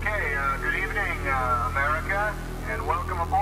Okay, uh, good evening, uh, America, and welcome aboard.